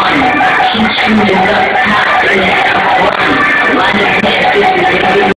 one. Keep shooting up top, and I'm one.